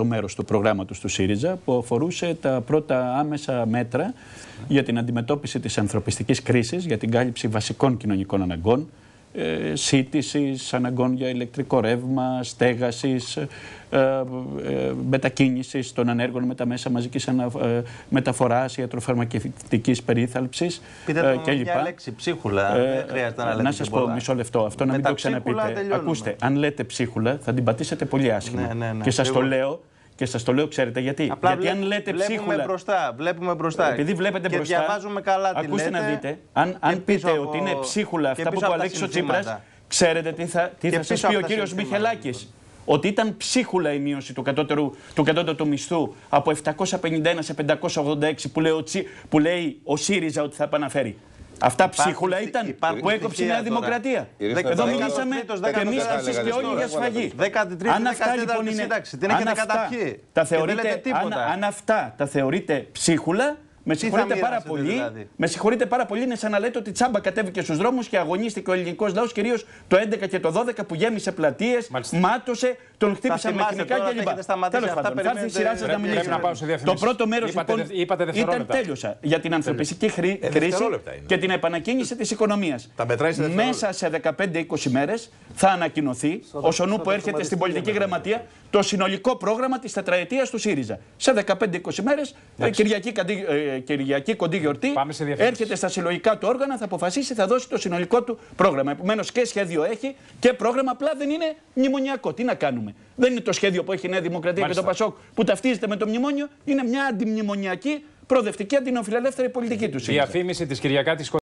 πρώτο μέρος του προγράμματος του ΣΥΡΙΖΑ που αφορούσε τα πρώτα άμεσα μέτρα για την αντιμετώπιση της ανθρωπιστικής κρίσης, για την κάλυψη βασικών κοινωνικών αναγκών, ε, σύντησης, αναγκών για ηλεκτρικό ρεύμα, στέγασης, ε, ε, μετακίνησης των ανέργων με τα μέσα μαζικής ανα, ε, μεταφοράς, ιατροφαρμακευτικής περίθαλψης Πείτε ε, το κλπ. μια λέξη, ψίχουλα. δεν χρειάζεται να λέτε να και σας πω πολλά. μισό λεπτό, αυτό να Με μην τα το ψίχουλα ξαναπείτε. τελειώνουμε. Ακούστε, αν λέτε ψίχουλα θα την πατήσετε πολύ άσχημα. Ναι, ναι, ναι. Και σας το Σίγουρα. λέω, και σας το λέω, ξέρετε γιατί. Απλά γιατί βλέ- αν λέτε βλέπουμε ψίχουλα... μπροστά. Βλέπουμε μπροστά. Επειδή βλέπετε και μπροστά. διαβάζουμε καλά τι Ακούστε λέτε. να δείτε. Αν, αν και πείτε πίσω ότι από- είναι ψίχουλα και αυτά που πίσω είπε ο από τα Αλέξης ο συνθήματα. Τσίπρας, ξέρετε τι θα, τι Και θα πίσω σας από πει ο τα κύριος συνθήματα. Μιχελάκης. Ότι ήταν ψίχουλα η μείωση του κατώτερου, του κατώτερου μισθού από 751 σε 586 που λέει, ο, Τσι- που λέει ο ΣΥΡΙΖΑ ότι θα επαναφέρει. Αυτά Υπάρχουν ψίχουλα στι- ήταν υπάρχουν που έκοψε η Νέα στοιχεία τώρα. Δημοκρατία. Ήρθε Εδώ τα- μιλήσαμε δεκατρίτος, και εμείς δεκατρίτος, εσείς και όλοι για σφαγή. 13η, Αν αυτά 14η λοιπόν είναι. σύνταξη. Την αν έχετε αυτά καταπιεί. Τα Και δεν θεωρείτε, λέτε αν, τίποτα. αν αυτά τα θεωρείτε ψίχουλα, με θα συγχωρείτε πάρα μοιράσετε πολύ. δηλαδή; Με συγχωρείτε πάρα πολύ. Είναι σαν να λέτε ότι τσάμπα κατέβηκε στους δρόμους και αγωνίστηκε ο ελληνικός λαός, κυρίως το 11 και το 12 που γέμισε πλατείες, Μάλιστα. μάτωσε, τον χτύπησαν με θυμάστε εχθρικά τώρα, κλπ. έχετε σταματήσει Τέλος αυτά, πάντων, θα έρθει η σειρά σας να περιμένετε- μιλήσετε. Πρέπει να πάω σε Το διαφημίσεις. πρώτο μέρος Είπατε λοιπόν δε- είπατε ήταν δευτερόλεπτα. τέλειωσα για την ανθρωπιστική χρή- κρίση δευτερόλεπτα είναι. και την επανακίνηση της οικονομίας. Τα μετράει σε δευτερόλεπτα. Μέσα σε 15-20 μέρες θα ανακοινωθεί, όσο νου που έρχεται στην πολιτική γραμματεία, το συνολικό πρόγραμμα της τετραετίας του ΣΥΡΙΖΑ. Σε 15-20 μέρες, Κυριακή, καντί- ε, Κυριακή κοντή γιορτή, Πάμε σε διαφημίσεις. έρχεται στα συλλογικά του όργανα, θα αποφασίσει, θα δώσει το συνολικό του πρόγραμμα. Επομένως και σχέδιο έχει και πρόγραμμα, απλά δεν είναι μνημονιακό. Τι να κάνουμε; Δεν είναι το σχέδιο που έχει η Νέα Δημοκρατία Μάλιστα. και το Πασόκ που ταυτίζεται με το μνημόνιο, είναι μια αντιμνημονιακή προοδευτική αντινοφιλελεύθερη πολιτική του ΣΥΡΙΖΑ. Διαφήμιση της Κυριακάτη